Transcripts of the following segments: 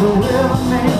the will of.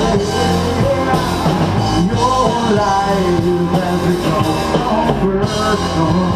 Your life has become so personal